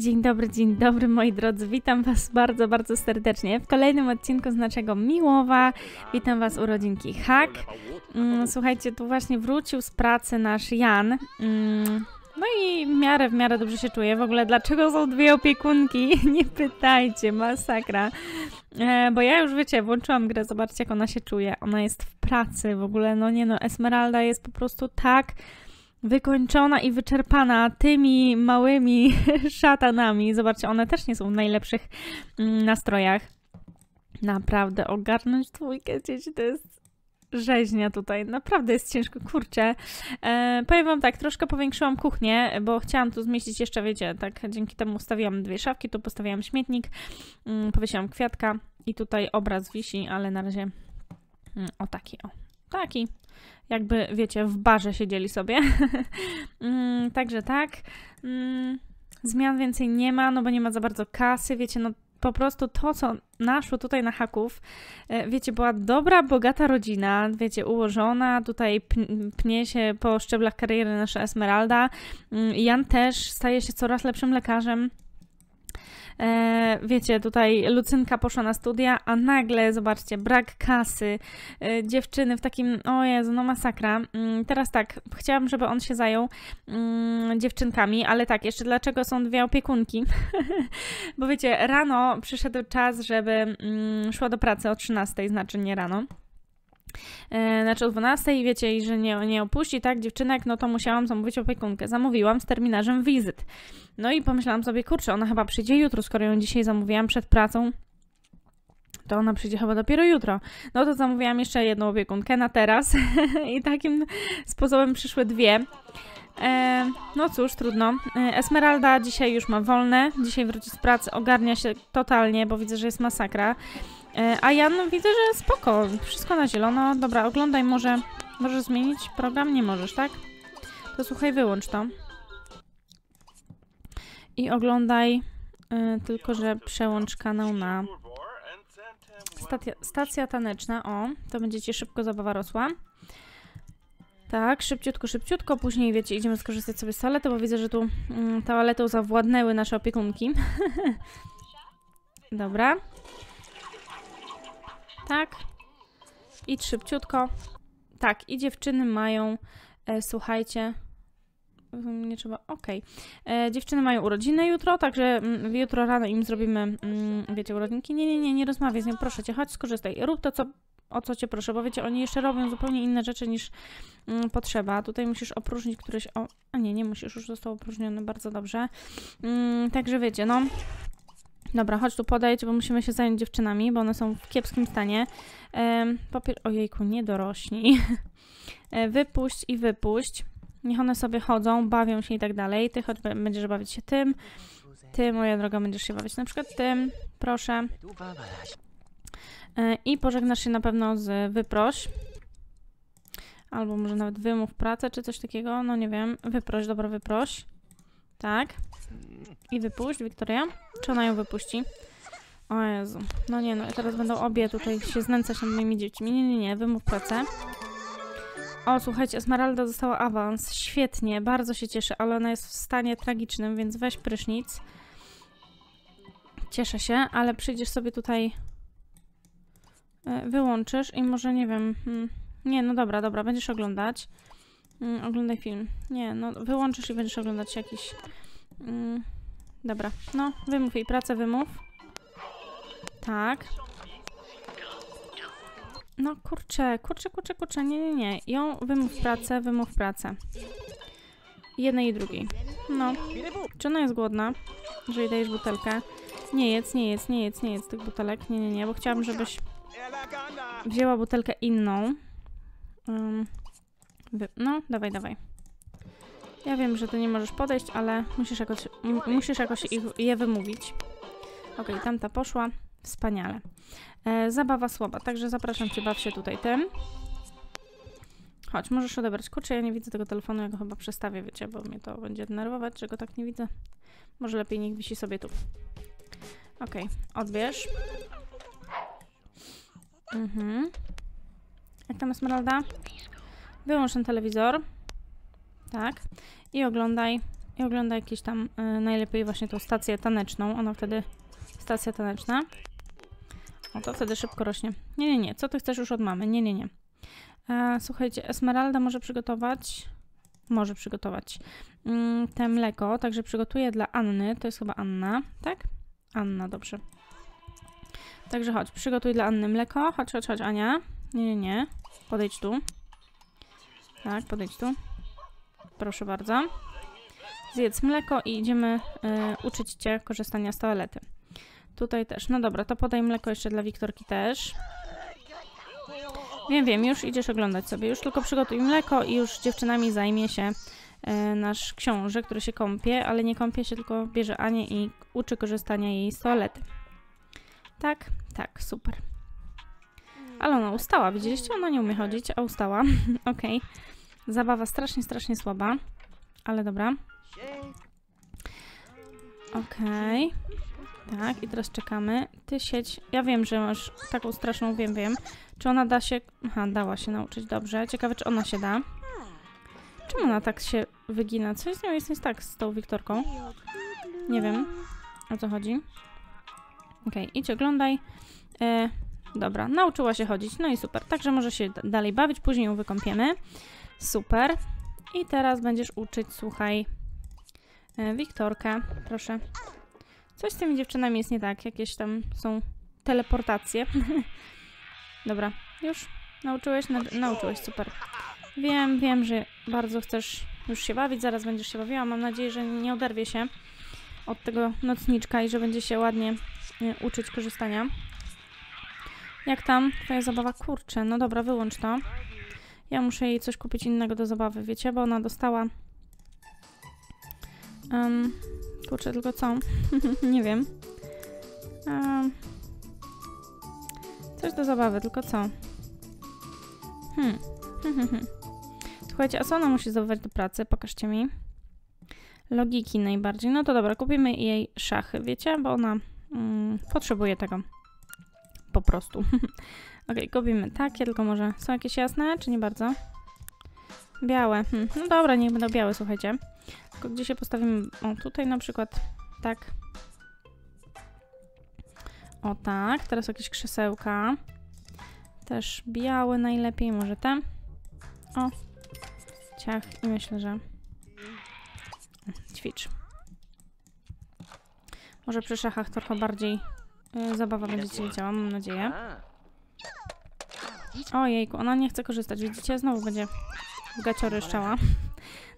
Dzień dobry, dzień dobry moi drodzy. Witam Was bardzo, bardzo serdecznie w kolejnym odcinku z naszego Miłowa. Witam Was urodzinki Hak. Mm, Słuchajcie, tu właśnie wrócił z pracy nasz Jan. Mm, No i w miarę, w miarę dobrze się czuję. W ogóle dlaczego są dwie opiekunki? Nie pytajcie, masakra. E, bo ja już wiecie, włączyłam grę, zobaczcie jak ona się czuje. Ona jest w pracy w ogóle, no nie no, Esmeralda jest po prostu tak wykończona i wyczerpana tymi małymi szatanami. Zobaczcie, one też nie są w najlepszych mm, nastrojach. Naprawdę, ogarnąć dwójkę dzieci to jest rzeźnia tutaj. Naprawdę jest ciężko, kurczę. E, powiem wam tak, troszkę powiększyłam kuchnię, bo chciałam tu zmieścić jeszcze, wiecie, tak dzięki temu ustawiłam dwie szafki, tu postawiłam śmietnik, mm, powiesiłam kwiatka i tutaj obraz wisi, ale na razie mm, o taki, o. Taki, jakby, wiecie, w barze siedzieli sobie. mm, także tak. Mm, zmian więcej nie ma, no bo nie ma za bardzo kasy, wiecie, no po prostu to, co naszło tutaj na haków, e, wiecie, była dobra, bogata rodzina, wiecie, ułożona, tutaj pn- pnie się po szczeblach kariery nasza Esmeralda. Mm, Jan też staje się coraz lepszym lekarzem. E, wiecie, tutaj Lucynka poszła na studia, a nagle, zobaczcie, brak kasy, e, dziewczyny w takim, o Jezu, no masakra. Mm, teraz tak, chciałam, żeby on się zajął mm, dziewczynkami, ale tak, jeszcze dlaczego są dwie opiekunki? Bo wiecie, rano przyszedł czas, żeby mm, szła do pracy o 13, znaczy nie rano. E, znaczy o 12 i wiecie, i że nie, nie opuści, tak, dziewczynek, no to musiałam zamówić opiekunkę. Zamówiłam z terminarzem wizyt. No i pomyślałam sobie, kurczę, ona chyba przyjdzie jutro, skoro ją dzisiaj zamówiłam przed pracą, to ona przyjdzie chyba dopiero jutro. No to zamówiłam jeszcze jedną opiekunkę na teraz i takim sposobem przyszły dwie. E, no cóż, trudno. E, Esmeralda dzisiaj już ma wolne, dzisiaj wróci z pracy, ogarnia się totalnie, bo widzę, że jest masakra. E, a Jan widzę, że spoko, wszystko na zielono. Dobra, oglądaj, może możesz zmienić program? Nie możesz, tak? To słuchaj, wyłącz to. I oglądaj, e, tylko że przełącz kanał na stacja, stacja taneczna. O, to będzie ci szybko zabawa rosła. Tak, szybciutko, szybciutko. Później, wiecie, idziemy skorzystać sobie z toalety, bo widzę, że tu mm, toaletą zawładnęły nasze opiekunki. Dobra. Tak. Idź szybciutko. Tak, i dziewczyny mają, e, słuchajcie, mm, nie trzeba, okej. E, Dziewczyny mają urodziny jutro, także mm, jutro rano im zrobimy, mm, wiecie, urodzinki. Nie, nie, nie, nie rozmawiaj z nią, proszę cię, chodź, skorzystaj. Rób to, co, o co cię proszę, bo wiecie, oni jeszcze robią zupełnie inne rzeczy niż mm, potrzeba. Tutaj musisz opróżnić któreś, o, a nie, nie musisz, już został opróżniony, bardzo dobrze. Także wiecie, no, Dobra, chodź tu podejdź, bo musimy się zająć dziewczynami, bo one są w kiepskim stanie. Em, papier... Ojejku, nie dorośnij. E, wypuść i wypuść. Niech one sobie chodzą, bawią się i tak dalej. Ty będziesz bawić się tym. Ty, moja droga, będziesz się bawić na przykład tym. Proszę. E, I pożegnasz się na pewno z wyproś. Albo może nawet wymów pracę, czy coś takiego. No nie wiem. Wyproś, dobra, wyproś. Tak. I wypuść, Wiktoria. Czy ona ją wypuści? O Jezu. No nie, no i teraz będą obie tutaj się znęcać nad moimi dziećmi. Nie, nie, nie, wymów pracę. O, słuchajcie, Esmeralda dostała awans. Świetnie, bardzo się cieszę, ale ona jest w stanie tragicznym, więc weź prysznic. Cieszę się, ale przyjdziesz sobie tutaj... e, Wyłączysz i może, nie wiem... hmm, Nie, no dobra, dobra, będziesz oglądać. Mm, oglądaj film. Nie, no wyłączysz i będziesz oglądać jakiś... Mm, dobra, no wymów jej pracę, wymów. Tak. No kurczę, kurczę, kurczę, kurczę, nie, nie, nie. Ją wymów pracę, wymów pracę. Jednej i drugiej. No. Czy ona jest głodna? Że jej dajesz butelkę. Nie jedz, nie jedz, nie jedz, nie jedz tych butelek. Nie, nie, nie, bo chciałabym, żebyś wzięła butelkę inną. Um. No, dawaj, dawaj. Ja wiem, że ty nie możesz podejść, ale musisz jakoś, musisz jakoś ich, je wymówić. Okej, tamta poszła. Wspaniale. E, zabawa słaba, także zapraszam cię, baw się tutaj tym. Chodź, możesz odebrać. Kurczę, ja nie widzę tego telefonu, ja go chyba przestawię, wiecie, bo mnie to będzie denerwować, że go tak nie widzę. Może lepiej niech wisi sobie tu. Okej, odbierz. Mhm. Jak tam Esmeralda? Wyłącz ten telewizor. Tak. I oglądaj i ogląda jakieś tam, y, najlepiej właśnie tą stację taneczną. Ona wtedy, stacja taneczna. O, to wtedy szybko rośnie. Nie, nie, nie. Co ty chcesz już od mamy? Nie, nie, nie. E, słuchajcie, Esmeralda może przygotować... Może przygotować mm, te mleko, także przygotuję dla Anny. To jest chyba Anna, tak? Anna, dobrze. Także chodź, przygotuj dla Anny mleko. Chodź, chodź, chodź, Ania. Nie, nie, nie. Podejdź tu. Tak, podejdź tu. Proszę bardzo. Zjedz mleko i idziemy y, uczyć Cię korzystania z toalety. Tutaj też. No dobra, to podaj mleko jeszcze dla Wiktorki też. Wiem, wiem, już idziesz oglądać sobie. Już tylko przygotuj mleko i już dziewczynami zajmie się y, nasz książę, który się kąpie, ale nie kąpie się, tylko bierze Anię i uczy korzystania jej z toalety. Tak, tak, super. Ale ona ustała, widzieliście? Ona nie umie chodzić, a ustała. Okej. Okay. Zabawa strasznie, strasznie słaba. Ale dobra. Okej. Okay. Tak, i teraz czekamy. Ty sieć. Ja wiem, że masz taką straszną, wiem, wiem. Czy ona da się... Aha, dała się nauczyć, dobrze. Ciekawe, czy ona się da. Czemu ona tak się wygina? Coś z nią jest nie tak z tą Wiktorką. Nie wiem, o co chodzi. Okej, okay, idź oglądaj. E, dobra, nauczyła się chodzić, no i super. Także może się dalej bawić, później ją wykąpiemy. Super. I teraz będziesz uczyć, słuchaj, e, Wiktorkę, proszę. Coś z tymi dziewczynami jest nie tak, jakieś tam są teleportacje. Dobra, już nauczyłeś? Na, nauczyłeś, super. Wiem, wiem, że bardzo chcesz już się bawić, zaraz będziesz się bawiła. Mam nadzieję, że nie oderwie się od tego nocniczka i że będzie się ładnie y, uczyć korzystania. Jak tam twoja zabawa? Kurczę, no dobra, wyłącz to. Ja muszę jej coś kupić innego do zabawy, wiecie, bo ona dostała... Um, kurczę, tylko co? nie wiem. Um, coś do zabawy, tylko co? Hmm. Słuchajcie, a co ona musi zdobywać do pracy? Pokażcie mi. Logiki najbardziej. No to dobra, kupimy jej szachy, wiecie? Bo ona mm, potrzebuje tego. Po prostu. ok, kupimy takie, tylko może są jakieś jasne, czy nie bardzo? Białe. Hmm. No dobra, niech będą białe, słuchajcie. Tylko gdzie się postawimy? O, tutaj na przykład tak. O tak, teraz jakieś krzesełka. Też białe najlepiej, może te. O, ciach i myślę, że ćwicz. Może przy szachach trochę bardziej zabawa będzie leciała, mam nadzieję. Ojejku, ona nie chce korzystać. Widzicie? Znowu będzie w gaciory szczała.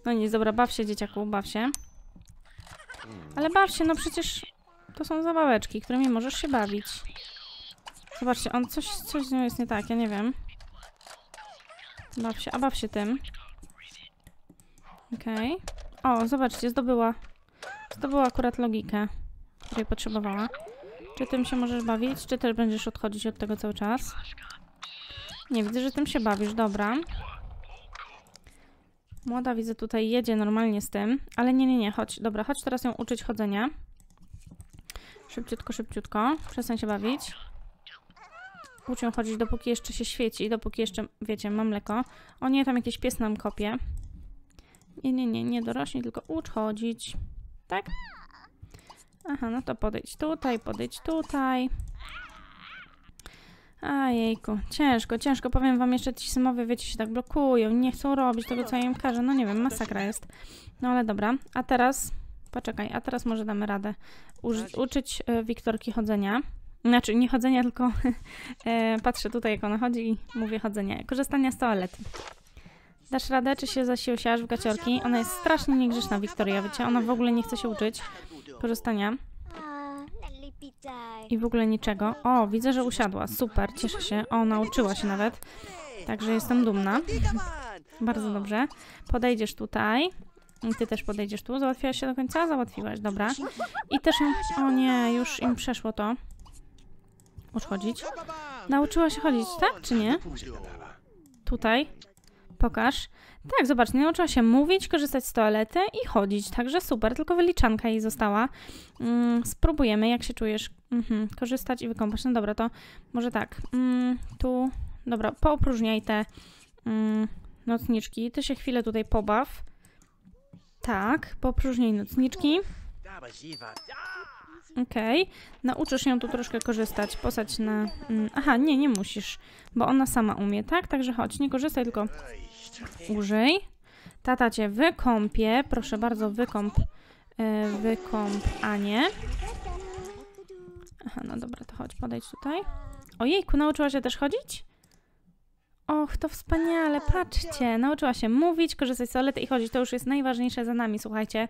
No nic, dobra, baw się dzieciaku, baw się. Ale baw się, no przecież to są zabaweczki, którymi możesz się bawić. Zobaczcie, on coś, coś z nią jest nie tak, ja nie wiem. Baw się, a baw się tym. Okej. Okay. O, zobaczcie, zdobyła. Zdobyła akurat logikę, której potrzebowała. Czy tym się możesz bawić, czy też będziesz odchodzić od tego cały czas? Nie, widzę, że tym się bawisz, dobra. Młoda widzę tutaj jedzie normalnie z tym, ale nie, nie, nie, chodź, dobra, chodź teraz ją uczyć chodzenia. Szybciutko, szybciutko, przestań się bawić. Uczę ją chodzić, dopóki jeszcze się świeci, dopóki jeszcze, wiecie, mam mleko. O nie, tam jakiś pies nam kopie. Nie, nie, nie, nie dorośnie, tylko ucz chodzić. Tak? Aha, no to podejdź tutaj, podejdź tutaj. A jejku, ciężko, ciężko. Powiem wam jeszcze, ci symowie, wiecie, się tak blokują, nie chcą robić tego, co ja im każę. No nie wiem, masakra jest. No ale dobra. A teraz, poczekaj, a teraz może damy radę uczyć e, Wiktorki chodzenia. Znaczy, nie chodzenia, tylko e, patrzę tutaj, jak ona chodzi i mówię chodzenia. Korzystania z toalety. Dasz radę, czy się zasiłsiasz w gaciorki? Ona jest strasznie niegrzeczna, Wiktoria, wiecie? Ona w ogóle nie chce się uczyć korzystania. I w ogóle niczego. O, widzę, że usiadła. Super, cieszę się. O, nauczyła się nawet. Także jestem dumna. Bardzo dobrze. Podejdziesz tutaj. Ty też podejdziesz tu. Załatwiłaś się do końca? Załatwiłaś, dobra. I też im... O nie, już im przeszło to. Ucz chodzić. Nauczyła się chodzić, tak czy nie? Tutaj. Pokaż. Tak, zobacz, nie nauczyła się mówić, korzystać z toalety i chodzić, także super, tylko wyliczanka jej została. Mm, spróbujemy, jak się czujesz mhm, korzystać i wykąpać. No dobra, to może tak, mm, tu, dobra, poopróżniaj te mm, nocniczki, ty się chwilę tutaj pobaw. Tak, popróżnij nocniczki. Okej. Okay. Nauczysz ją tu troszkę korzystać. Posadź na... Mm, aha, nie, nie musisz, bo ona sama umie, tak? Także chodź, nie korzystaj, tylko użyj. Tata cię wykąpie. Proszę bardzo, wykąp, yy, wykąp Anię. Aha, no dobra, to chodź, podejdź tutaj. Ojejku, nauczyła się też chodzić? Och, to wspaniale, patrzcie. Nauczyła się mówić, korzystać z toalety i chodzić. To już jest najważniejsze za nami, słuchajcie.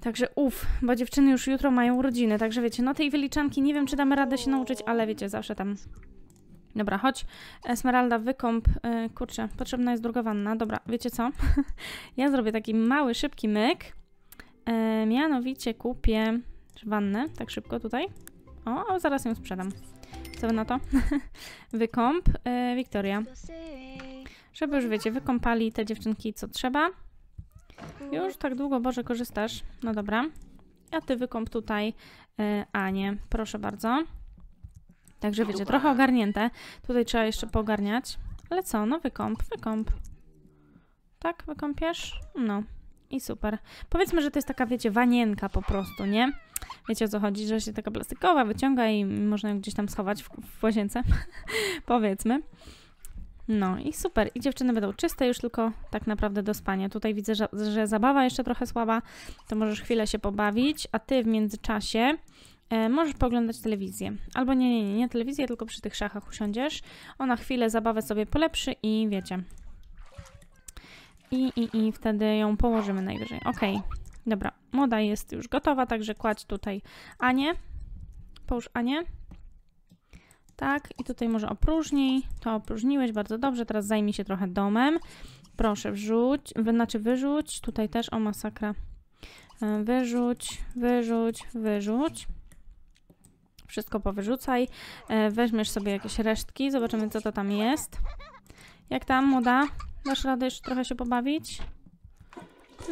Także uff, bo dziewczyny już jutro mają urodziny, także wiecie, no tej wyliczanki nie wiem, czy damy radę się nauczyć, ale wiecie, zawsze tam... Dobra, chodź. Esmeralda, wykąp. Yy, kurczę, potrzebna jest druga wanna. Dobra, wiecie co? ja zrobię taki mały, szybki myk. Yy, mianowicie kupię wannę, tak szybko tutaj. O, zaraz ją sprzedam. Co wy na to? Wykąp. Yy, Wiktoria. Żeby już, wiecie, wykąpali te dziewczynki, co trzeba. Już tak długo, Boże, korzystasz. No dobra. A ty wykąp tutaj Anię. Proszę bardzo. Także wiecie, trochę ogarnięte. Tutaj trzeba jeszcze pogarniać. Ale co? No wykąp, wykąp. Tak, wykąpiesz? No. I super. Powiedzmy, że to jest taka, wiecie, wanienka po prostu, nie? Wiecie o co chodzi, że się taka plastikowa wyciąga i można ją gdzieś tam schować w, w łazience. Powiedzmy. No i super. I dziewczyny będą czyste już tylko tak naprawdę do spania. Tutaj widzę, że, że zabawa jeszcze trochę słaba, to możesz chwilę się pobawić, a ty w międzyczasie e, możesz poglądać telewizję. Albo nie, nie, nie, nie telewizję, tylko przy tych szachach usiądziesz. Ona chwilę zabawę sobie polepszy i wiecie. I, i, i wtedy ją położymy najwyżej. Ok, dobra. Moda jest już gotowa, także kładź tutaj Anię. Połóż Anię. Tak, i tutaj może opróżnij. To opróżniłeś, bardzo dobrze. Teraz zajmij się trochę domem. Proszę, wrzuć, znaczy wyrzuć. Tutaj też, o masakra. E, wyrzuć, wyrzuć, wyrzuć. Wszystko powyrzucaj. E, weźmiesz sobie jakieś resztki, zobaczymy co to tam jest. Jak tam, moda? Dasz radę jeszcze trochę się pobawić?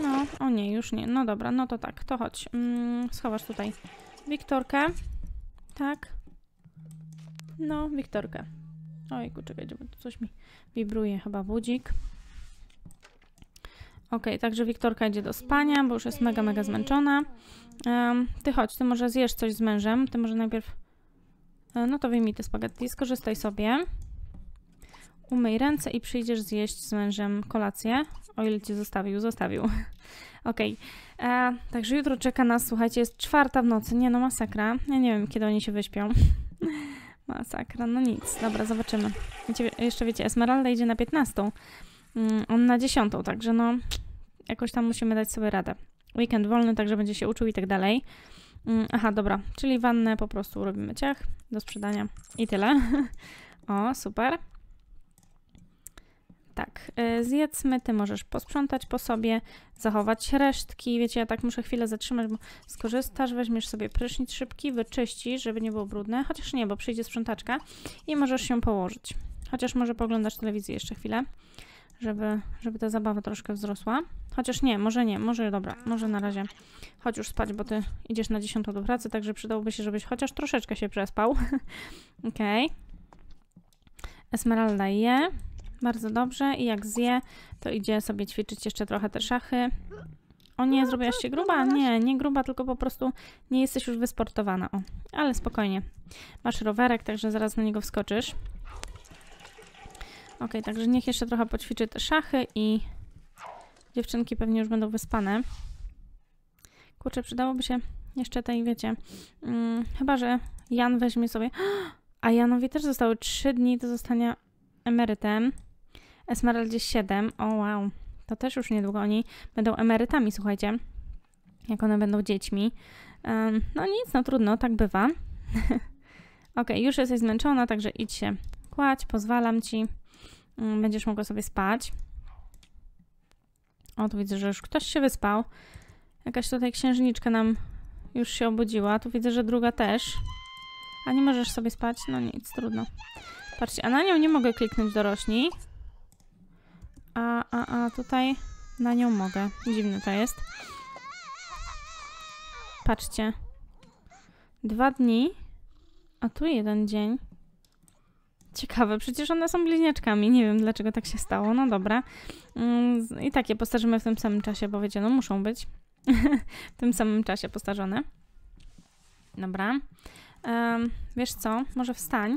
No, o nie, już nie. No dobra, no to tak, to chodź. Mm, schowasz tutaj Wiktorkę. Tak. No, Wiktorkę. Ojku, czekajcie, bo coś mi wibruje, chyba budzik. Ok, także Wiktorka idzie do spania, bo już jest mega, mega zmęczona. Um, ty chodź, ty może zjesz coś z mężem. Ty może najpierw... E, no to wyjmij te spaghetti, skorzystaj sobie. Umyj ręce i przyjdziesz zjeść z mężem kolację. O ile cię zostawił, zostawił. ok, e, także jutro czeka nas, słuchajcie, jest czwarta w nocy. Nie no, masakra. Ja nie wiem, kiedy oni się wyśpią. Masakra, no nic. Dobra, zobaczymy. Wiecie, jeszcze wiecie, Esmeralda idzie na 15. Mm, on na 10, także no jakoś tam musimy dać sobie radę. Weekend wolny, także będzie się uczył i tak dalej. Mm, aha, dobra, czyli wannę po prostu robimy ciach do sprzedania i tyle. o, super. Tak, yy, zjedzmy, ty możesz posprzątać po sobie, zachować resztki. Wiecie, ja tak muszę chwilę zatrzymać, bo skorzystasz, weźmiesz sobie prysznic szybki, wyczyścisz, żeby nie było brudne. Chociaż nie, bo przyjdzie sprzątaczka i możesz się położyć. Chociaż może poglądasz telewizję jeszcze chwilę, żeby, żeby ta zabawa troszkę wzrosła. Chociaż nie, może nie, może dobra, może na razie chodź już spać, bo ty idziesz na dziesiątą do pracy, także przydałoby się, żebyś chociaż troszeczkę się przespał. Okej. Okay. Esmeralda je. Bardzo dobrze. I jak zje, to idzie sobie ćwiczyć jeszcze trochę te szachy. O nie, zrobiłaś się gruba? Nie, nie gruba, tylko po prostu nie jesteś już wysportowana. O, ale spokojnie. Masz rowerek, także zaraz na niego wskoczysz. Ok, także niech jeszcze trochę poćwiczy te szachy i dziewczynki pewnie już będą wyspane. Kurczę, przydałoby się jeszcze tej, wiecie, hmm, chyba, że Jan weźmie sobie... A Janowi też zostały 3 dni do zostania emerytem. Esmeraldzie 7. O wow. To też już niedługo oni będą emerytami, słuchajcie. Jak one będą dziećmi. Um, no nic, no trudno, tak bywa. ok, już jesteś zmęczona, także idź się kładź, pozwalam ci. Um, będziesz mogła sobie spać. O, tu widzę, że już ktoś się wyspał. Jakaś tutaj księżniczka nam już się obudziła. Tu widzę, że druga też. A nie możesz sobie spać? No nic, trudno. Patrzcie, a na nią nie mogę kliknąć dorośli. A, a, a tutaj na nią mogę. Dziwne to jest. Patrzcie. Dwa dni, a tu jeden dzień. Ciekawe, przecież one są bliźniaczkami. Nie wiem, dlaczego tak się stało. No dobra. Mm, I takie postarzymy w tym samym czasie, bo wiecie, no muszą być w tym samym czasie postarzone. Dobra. Wiesz co? Może wstań.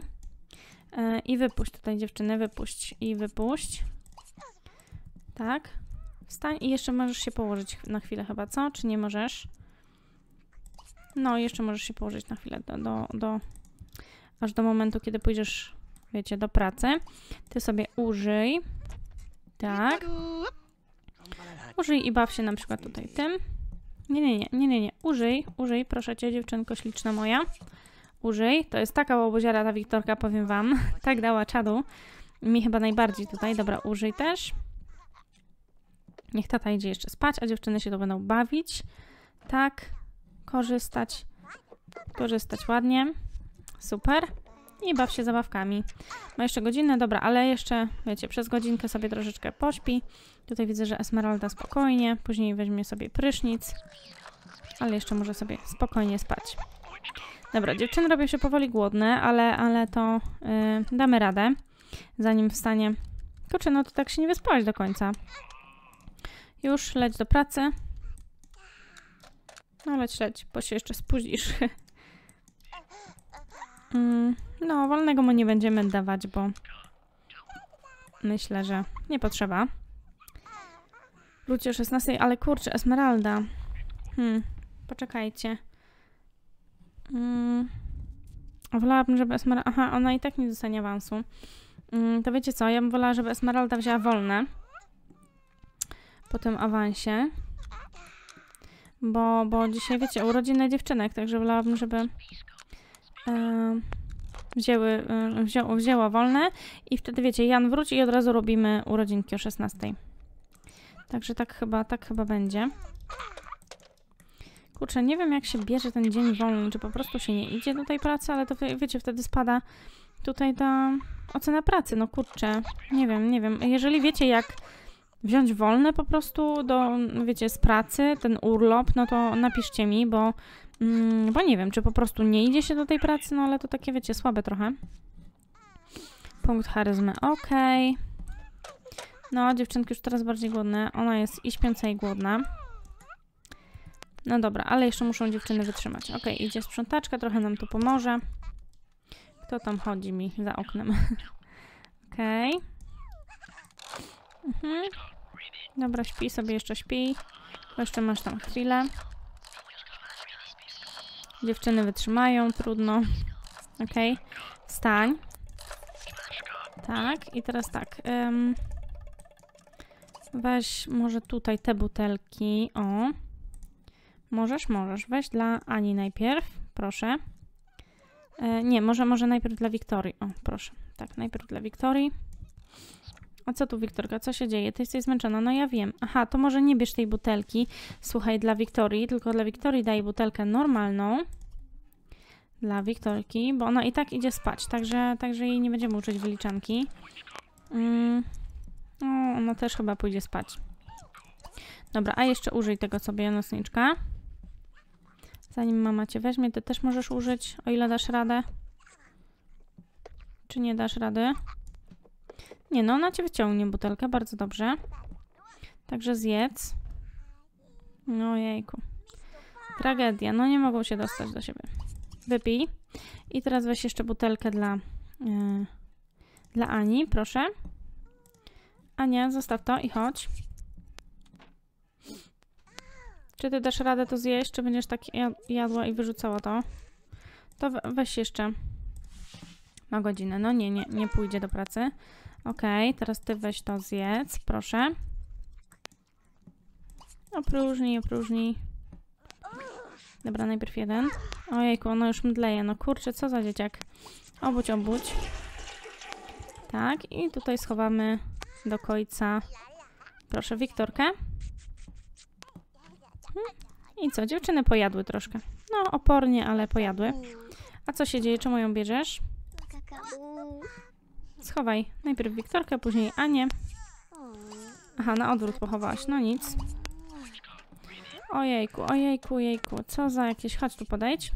E, I wypuść tutaj dziewczyny, wypuść i wypuść. Tak. Wstań i jeszcze możesz się położyć na chwilę chyba, co? Czy nie możesz? No, jeszcze możesz się położyć na chwilę do, do, do aż do momentu, kiedy pójdziesz, wiecie, do pracy. Ty sobie użyj. Tak. Użyj i baw się na przykład tutaj tym. Nie, nie, nie, nie, nie, nie. Użyj, użyj, proszę cię, dziewczynko śliczna moja. Użyj. To jest taka łobuziara ta Wiktorka, powiem wam. tak dała czadu. Mi chyba najbardziej tutaj. Dobra, użyj też. Niech tata idzie jeszcze spać, a dziewczyny się to będą bawić. Tak. Korzystać. Korzystać ładnie. Super. I baw się zabawkami. Ma jeszcze godzinę, dobra, ale jeszcze, wiecie, przez godzinkę sobie troszeczkę pośpi. Tutaj widzę, że Esmeralda spokojnie. Później weźmie sobie prysznic. Ale jeszcze może sobie spokojnie spać. Dobra, dziewczyny robią się powoli głodne, ale, ale to yy, damy radę. Zanim wstanie. Kurczę, no to tak się nie wyspałaś do końca. Już leć do pracy. No leć, leć, bo się jeszcze spóźnisz. mm, no, wolnego mu nie będziemy dawać, bo myślę, że nie potrzeba. Wróci o 16, ale kurczę, Esmeralda. Hmm, poczekajcie. Mm, wolałabym, żeby Esmeralda... Aha, ona i tak nie dostanie awansu. Mm, to wiecie co, ja bym wolała, żeby Esmeralda wzięła wolne po tym awansie. Bo, bo dzisiaj, wiecie, urodziny dziewczynek, także wolałabym, żeby e, wzięły, e, wzię, wzięła wolne i wtedy, wiecie, Jan wróci i od razu robimy urodzinki o 16. Także tak chyba, tak chyba będzie. Kurczę, nie wiem jak się bierze ten dzień wolny, czy po prostu się nie idzie do tej pracy, ale to wiecie, wtedy spada tutaj ta ocena pracy. No kurczę, nie wiem, nie wiem. Jeżeli wiecie jak wziąć wolne po prostu do, wiecie, z pracy, ten urlop, no to napiszcie mi, bo, mm, bo nie wiem, czy po prostu nie idzie się do tej pracy, no ale to takie, wiecie, słabe trochę. Punkt charyzmy, ok. No, dziewczynki już teraz bardziej głodne. Ona jest i śpiąca, i głodna. No dobra, ale jeszcze muszą dziewczyny wytrzymać. Ok, idzie sprzątaczka, trochę nam tu pomoże. Kto tam chodzi mi za oknem? Okay. Mhm. Dobra, śpi sobie, jeszcze śpi. Jeszcze masz tam chwilę. Dziewczyny wytrzymają, trudno. Ok, wstań. Tak, i teraz tak. Um, weź może tutaj te butelki. O. Możesz, możesz. Weź dla Ani najpierw, proszę. E, nie, może, może najpierw dla Wiktorii. O, proszę. Tak, najpierw dla Wiktorii. A co tu, Wiktorka? Co się dzieje? Ty jesteś zmęczona. No ja wiem. Aha, to może nie bierz tej butelki. Słuchaj, dla Wiktorii, tylko dla Wiktorii daj butelkę normalną. Dla Wiktorki, bo ona i tak idzie spać, także, także jej nie będziemy uczyć wyliczanki. Mm. O, ona też chyba pójdzie spać. Dobra, a jeszcze użyj tego sobie nosniczka. Zanim mama cię weźmie, ty też możesz użyć, o ile dasz radę. Czy nie dasz rady? Nie no, ona cię wyciągnie butelkę, bardzo dobrze. Także zjedz. No jejku. Tragedia, no nie mogą się dostać do siebie. Wypij. I teraz weź jeszcze butelkę dla, yy, dla Ani, proszę. Ania, zostaw to i chodź. Czy ty dasz radę to zjeść, czy będziesz tak jadła i wyrzucała to? To weź jeszcze na godzinę. No nie, nie, nie pójdzie do pracy. Ok, teraz ty weź to zjedz, proszę. Opróżnij, opróżnij. Dobra, najpierw jeden. Ojejku, ono już mdleje. No kurczę, co za dzieciak. Obudź, obudź. Tak, i tutaj schowamy do końca. Proszę, Wiktorkę. Hmm. I co, dziewczyny pojadły troszkę. No, opornie, ale pojadły. A co się dzieje? Czemu ją bierzesz? Schowaj najpierw Wiktorkę, później Anię. Aha, na odwrót pochowałaś. No nic. Ojejku, ojejku, ojejku. Co za jakieś... Chodź tu podejdź.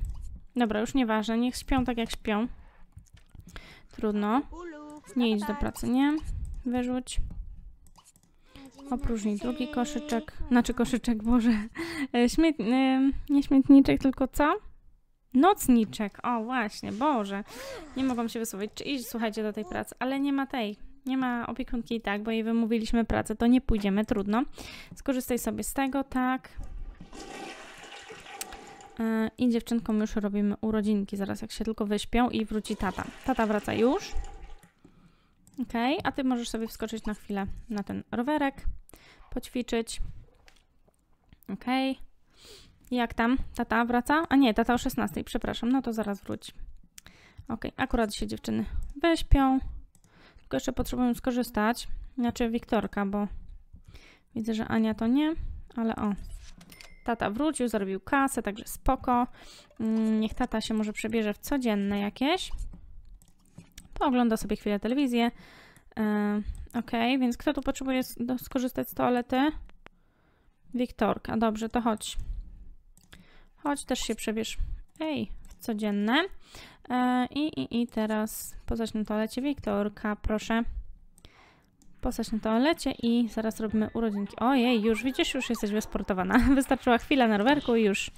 Dobra, już nieważne. Niech śpią tak jak śpią. Trudno. Nie idź do pracy, nie? Wyrzuć. Opróżnij drugi koszyczek. Znaczy koszyczek, Boże. E, Śmiet... e, Nie śmietniczek, tylko co? Nocniczek. O, właśnie, Boże. Nie mogłam się wysłowić. Czy iść, słuchajcie, do tej pracy, ale nie ma tej. Nie ma opiekunki i tak, bo jej wymówiliśmy pracę, to nie pójdziemy, trudno. Skorzystaj sobie z tego, tak. E, I dziewczynkom już robimy urodzinki, zaraz jak się tylko wyśpią i wróci tata. Tata wraca już. Ok, a ty możesz sobie wskoczyć na chwilę na ten rowerek, poćwiczyć. Ok. Jak tam? Tata wraca? A nie, tata o 16, przepraszam, no to zaraz wróci. Ok, akurat się dziewczyny wyśpią. Tylko jeszcze potrzebuję skorzystać. Znaczy Wiktorka, bo widzę, że Ania to nie, ale o. Tata wrócił, zrobił kasę, także spoko. Mm, Niech tata się może przebierze w codzienne jakieś. Poogląda sobie chwilę telewizję. E, ok, więc kto tu potrzebuje skorzystać z toalety? Wiktorka, dobrze, to chodź. Chodź, też się przebierz. Ej, codzienne. E, i, i, I teraz posadź na toalecie Wiktorka, proszę. Posadź na toalecie i zaraz robimy urodzinki. Ojej, już widzisz, już jesteś wysportowana. Wystarczyła chwila na rowerku i już,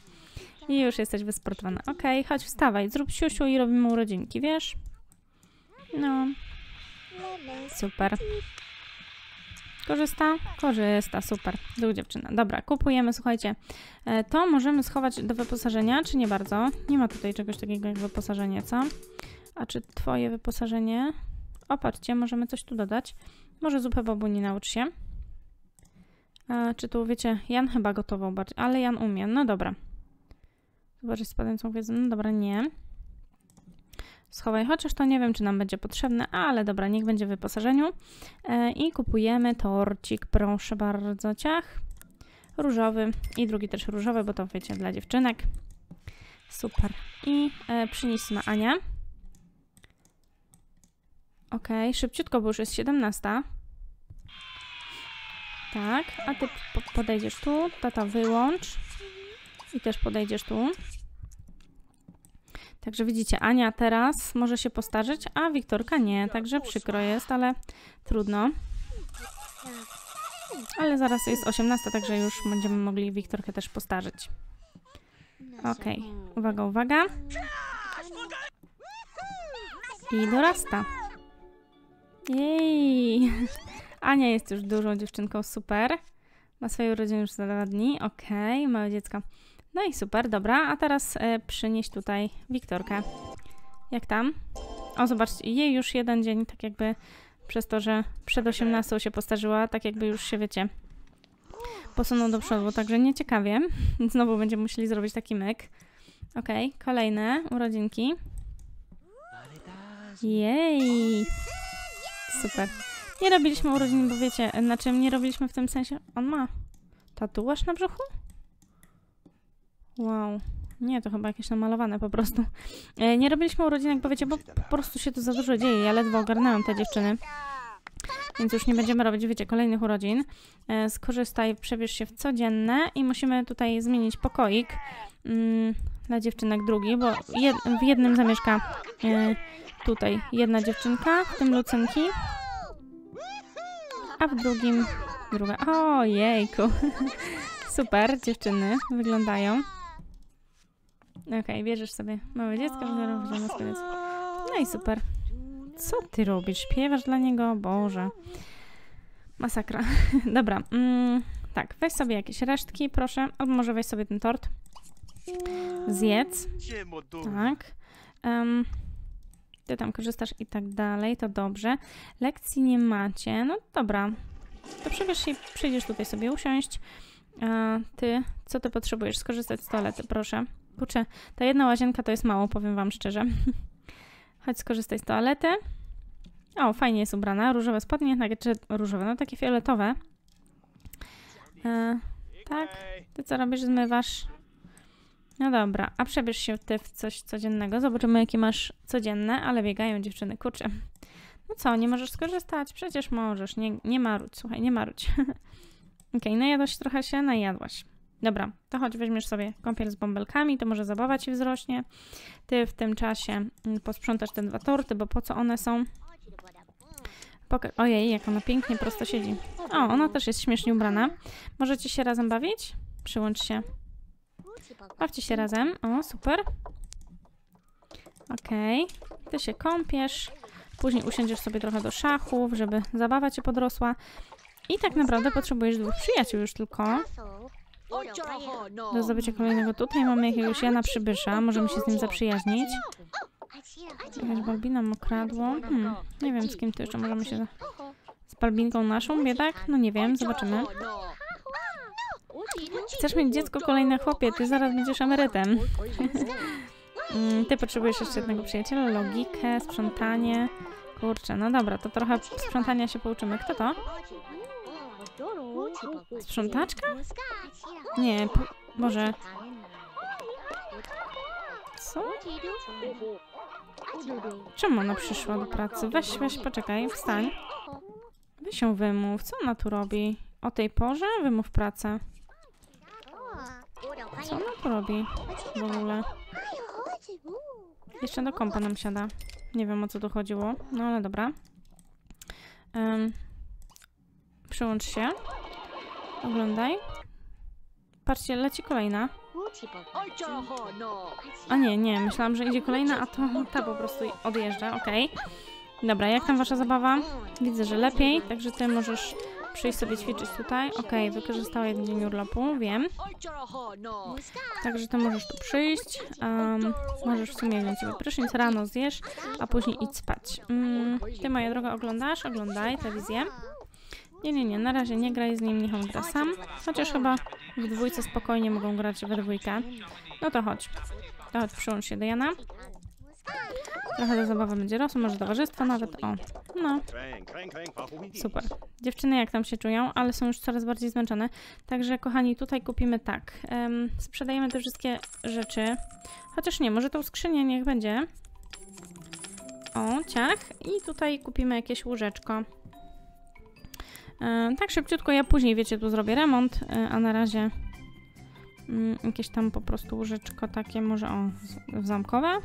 i już jesteś wysportowana. Okej, chodź, wstawaj, zrób siusiu i robimy urodzinki, wiesz? No, super. Korzysta? Korzysta, super. Druga dziewczyna. Dobra, kupujemy, słuchajcie. E, To możemy schować do wyposażenia, czy nie bardzo? Nie ma tutaj czegoś takiego jak wyposażenie, co? A czy twoje wyposażenie? O, patrzcie, możemy coś tu dodać. Może zupę babuni naucz się. A, czy tu, wiecie, Jan chyba gotował bardziej, ale Jan umie. No dobra. Zobaczyć spadającą gwiazdę. No dobra, nie. Schowaj, chociaż to nie wiem, czy nam będzie potrzebne, ale dobra, niech będzie w wyposażeniu. E, I kupujemy torcik, proszę bardzo, ciach. Różowy i drugi też różowy, bo to wiecie, dla dziewczynek. Super. I e, przynieśmy Ania. Ok, szybciutko, bo już jest 17. Tak, a ty po podejdziesz tu, tata wyłącz. I też podejdziesz tu. Także widzicie, Ania teraz może się postarzyć, a Wiktorka nie, także przykro jest, ale trudno. Ale zaraz jest 18, także już będziemy mogli Wiktorkę też postarzyć. Okej, uwaga, uwaga. I dorasta. Jej! Ania jest już dużą dziewczynką, super. Ma swoje urodziny już za dwa dni, okej, małe dziecko. No i super, dobra, a teraz e, przynieś tutaj Wiktorkę. Jak tam? O, zobaczcie, jej już jeden dzień, tak jakby przez to, że przed 18 się postarzyła, tak jakby już się, wiecie, posunął do przodu, także nieciekawie. Znowu będziemy musieli zrobić taki myk. Okej, kolejne urodzinki. Jej! Super. Nie robiliśmy urodzin, bo wiecie, znaczy nie robiliśmy w tym sensie... On ma tatuaż na brzuchu? Wow. Nie, to chyba jakieś namalowane po prostu. E, nie robiliśmy urodzinek, bo wiecie, bo po prostu się tu za dużo dzieje. Ja ledwo ogarnęłam te dziewczyny. Więc już nie będziemy robić, wiecie, kolejnych urodzin. E, skorzystaj, przebierz się w codzienne i musimy tutaj zmienić pokoik mm, dla dziewczynek drugi, bo jed, w jednym zamieszka e, tutaj jedna dziewczynka, w tym Lucynki, a w drugim druga. O, jejku. Super, dziewczyny wyglądają. Okej, bierzesz sobie małe dziecko, żeby robić dla nas koniec. No i super. Co ty robisz? Śpiewasz dla niego? Boże. Masakra. Dobra, mm, tak, weź sobie jakieś resztki, proszę. Albo może weź sobie ten tort. Zjedz. Tak. Em, ty tam korzystasz i tak dalej, to dobrze. Lekcji nie macie. No dobra. To przebierz się przyjdziesz tutaj sobie usiąść. A ty, co ty potrzebujesz? Skorzystać z toalety, proszę. Kurczę, ta jedna łazienka to jest mało, powiem wam szczerze. Chodź skorzystaj z toalety. O, fajnie jest ubrana. Różowe spodnie, znaczy różowe, no takie fioletowe. E, tak, ty co robisz? Zmywasz? No dobra, a przebierz się ty w coś codziennego. Zobaczymy, jakie masz codzienne, ale biegają dziewczyny, kurczę. No co, nie możesz skorzystać? Przecież możesz, nie, nie marudź, słuchaj, nie marudź. Okej, najadłaś trochę się? Najadłaś. Dobra, to chodź, weźmiesz sobie kąpiel z bąbelkami, to może zabawa ci wzrośnie. Ty w tym czasie mm, posprzątasz te dwa torty, bo po co one są? Ojej, jak ona pięknie prosto siedzi. O, ona też jest śmiesznie ubrana. Możecie się razem bawić? Przyłącz się. Bawcie się razem. O, super. Okej. Ty się kąpiesz. Później usiądziesz sobie trochę do szachów, żeby zabawa cię podrosła. I tak naprawdę potrzebujesz dwóch przyjaciół już tylko. Do zdobycia kolejnego tutaj mamy jakiegoś Jana Przybysza. Możemy się z nim zaprzyjaźnić. Jakaś Balbina mu kradło. Hmm, nie wiem z kim tu jeszcze możemy się... Z Balbinką naszą, biedak? No nie wiem, zobaczymy. Chcesz mieć dziecko kolejne chłopie, ty zaraz będziesz emerytem. Mm, Ty potrzebujesz jeszcze jednego przyjaciela, logikę, sprzątanie. Kurczę, no dobra, to trochę sprzątania się pouczymy. Kto to? Sprzątaczka? Nie, Boże, co? Czemu ona przyszła do pracy? Weź, weź, poczekaj, wstań. Weź ją wymów, co ona tu robi? O tej porze? Wymów pracę. Co ona tu robi w ogóle? Jeszcze do kompa nam siada. Nie wiem o co tu chodziło, no ale dobra. Um, przyłącz się. Oglądaj. Patrzcie, leci kolejna. A nie, nie, myślałam, że idzie kolejna, a to ta po prostu odjeżdża, okej. Dobra, jak tam wasza zabawa? Widzę, że lepiej, także ty możesz przyjść sobie ćwiczyć tutaj. Okej, wykorzystała jeden dzień urlopu, wiem. Także ty możesz tu przyjść. Um, możesz w sumie wziąć sobie prysznic, rano zjesz, a później idź spać. Mm, ty, moja droga, oglądasz? Oglądaj telewizję. Nie, nie, nie, na razie nie graj z nim, niech on gra sam. Chociaż chyba w dwójce spokojnie mogą grać we dwójkę. No to chodź. To chodź, przyłącz się do Jana. Trochę do zabawy będzie rosło, może towarzystwo nawet. O, no, super. Dziewczyny jak tam się czują, ale są już coraz bardziej zmęczone. Także kochani, tutaj kupimy tak. em, sprzedajemy te wszystkie rzeczy. Chociaż nie, może tą skrzynię niech będzie. O, ciach. I tutaj kupimy jakieś łóżeczko. E, tak szybciutko, ja później, wiecie, tu zrobię remont, e, a na razie mm, jakieś tam po prostu łóżeczko takie, może o, zamkowe.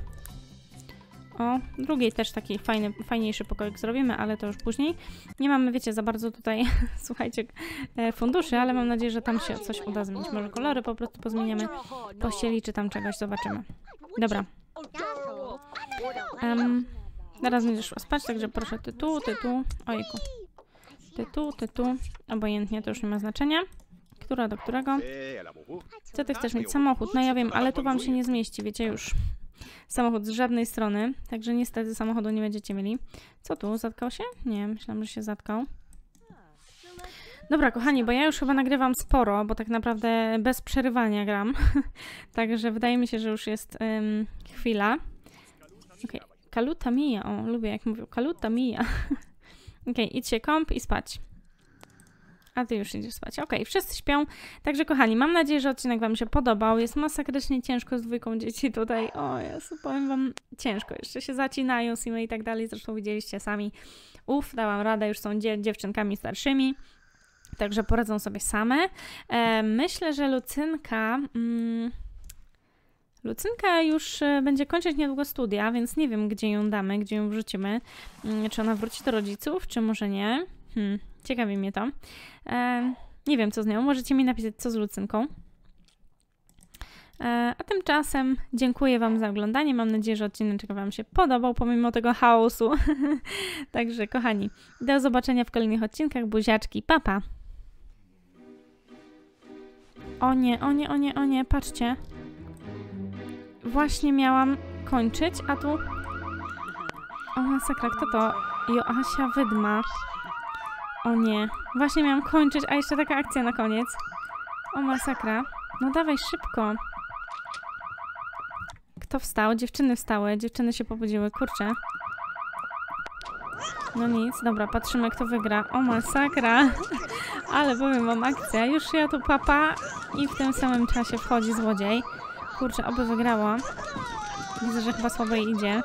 O, drugiej też taki fajny, fajniejszy pokoik zrobimy, ale to już później. Nie mamy, wiecie, za bardzo tutaj, słuchajcie, e, funduszy, ale mam nadzieję, że tam się coś uda zmienić. Może kolory po prostu pozmieniamy, pościeli czy tam czegoś, zobaczymy. Dobra, em, zaraz będziesz szła spać, także proszę ty tu, ty tu, ojku. Ty tu, ty tu, obojętnie, to już nie ma znaczenia. Która do którego? Co ty chcesz mieć? Samochód, no ja wiem, ale tu wam się nie zmieści, wiecie już. Samochód z żadnej strony, także niestety samochodu nie będziecie mieli. Co tu? Zatkał się? Nie, myślałam, że się zatkał. Dobra, kochani, bo ja już chyba nagrywam sporo, bo tak naprawdę bez przerywania gram. Także wydaje mi się, że już jest chwila. Okej, kaluta mija. O, lubię jak mówią. Kaluta mija. Okej, idź się kąp i spać. A ty już idziesz spać. Okej, wszyscy śpią. Także kochani, mam nadzieję, że odcinek wam się podobał. Jest masakrycznie ciężko z dwójką dzieci tutaj. O Jezu, powiem wam, ciężko. Jeszcze się zacinają, simy i tak dalej. Zresztą widzieliście sami. Uf, dałam radę, już są dzie dziewczynkami starszymi. Także poradzą sobie same. E, myślę, że Lucynka... Mm, Lucynka już e, będzie kończyć niedługo studia, więc nie wiem, gdzie ją damy, gdzie ją wrzucimy. Mm, Czy ona wróci do rodziców, czy może nie? Hmm, ciekawi mnie to. E, nie wiem, co z nią. Możecie mi napisać, co z Lucynką. E, a tymczasem dziękuję Wam za oglądanie. Mam nadzieję, że odcinek Wam się podobał, pomimo tego chaosu. Także, kochani, do zobaczenia w kolejnych odcinkach. Buziaczki, papa! O nie, o nie, o nie, o nie, patrzcie. Właśnie miałam kończyć, a tu... O masakra, kto to? Joasia Wydma. O nie, właśnie miałam kończyć, a jeszcze taka akcja na koniec. O masakra. No dawaj szybko. Kto wstał? Dziewczyny wstały, dziewczyny się pobudziły, kurczę. No nic, dobra, patrzymy kto wygra. O masakra. Ale powiem wam akcja. Już ja tu papa i w tym samym czasie wchodzi złodziej. Kurczę, oby wygrała. Widzę, że chyba słabo jej idzie.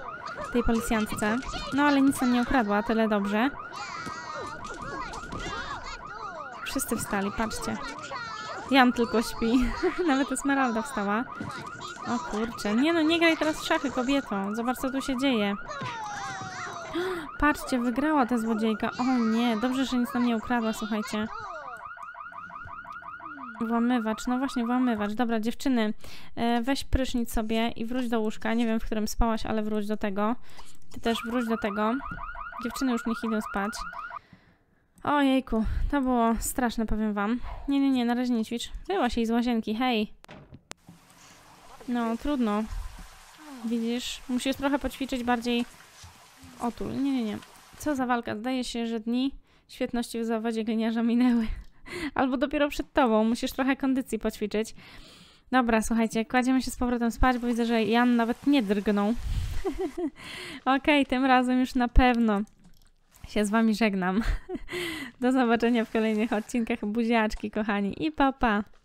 Tej policjantce. No ale nic nam nie ukradła, tyle dobrze. Wszyscy wstali, patrzcie. Jan tylko śpi. Nawet Esmeralda wstała. O kurczę. Nie no, nie graj teraz w szachy, kobieto. Zobacz, co tu się dzieje. Patrzcie, wygrała ta złodziejka. O nie, dobrze, że nic nam nie ukradła, słuchajcie. Włamywacz, no właśnie, włamywacz. Dobra, dziewczyny, e, weź prysznic sobie i wróć do łóżka. Nie wiem, w którym spałaś, ale wróć do tego. Ty też wróć do tego. Dziewczyny już niech idą spać. Ojejku, to było straszne, powiem wam. Nie, nie, nie, na razie nie ćwicz. Wyłaś jej z łazienki, hej. No, trudno. Widzisz, musisz trochę poćwiczyć bardziej otul. Nie, nie, nie. Co za walka. Zdaje się, że dni świetności w zawodzie gliniarza minęły. Albo dopiero przed tobą. Musisz trochę kondycji poćwiczyć. Dobra, słuchajcie, kładziemy się z powrotem spać, bo widzę, że Jan nawet nie drgnął. Okej, okay, tym razem już na pewno się z wami żegnam. Do zobaczenia w kolejnych odcinkach. Buziaczki, kochani. I papa. Pa.